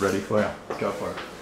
ready for you. Go for it.